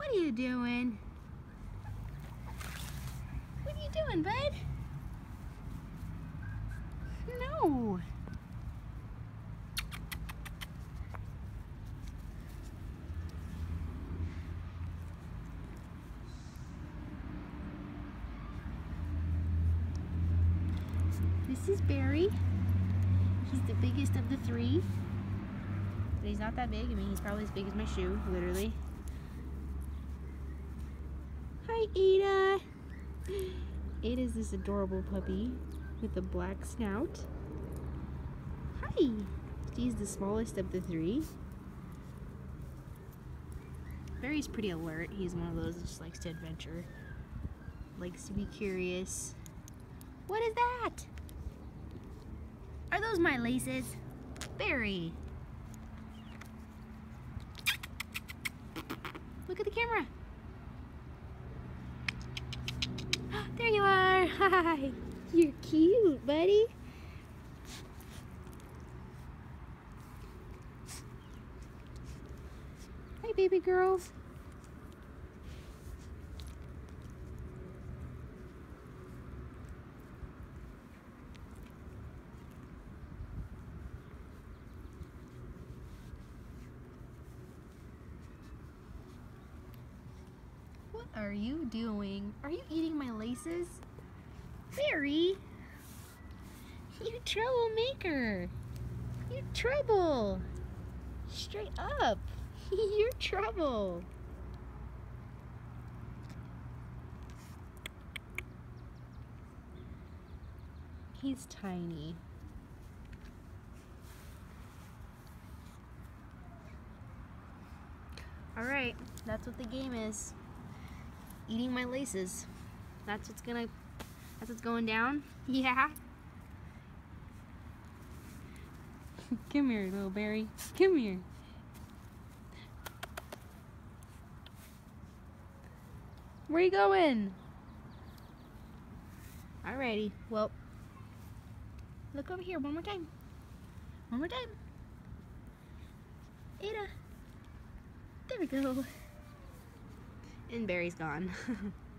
What are you doing? What are you doing, bud? No. This is Barry. He's the biggest of the three. But he's not that big. I mean, he's probably as big as my shoe, literally. Hi, Ada. Ada's this adorable puppy with a black snout. Hi. She's the smallest of the three. Barry's pretty alert. He's one of those that just likes to adventure. Likes to be curious. What is that? Are those my laces? Barry. Look at the camera. There you are. Hi. You're cute, buddy. Hi, baby girls. What are you doing? Are you eating my laces? Barry! You troublemaker! You're trouble! Straight up! You're trouble! He's tiny. Alright, that's what the game is eating my laces. That's what's gonna, that's it's going down. Yeah. Come here, little Barry. Come here. Where you going? Alrighty, well, look over here one more time. One more time. Ada. There we go. And Barry's gone.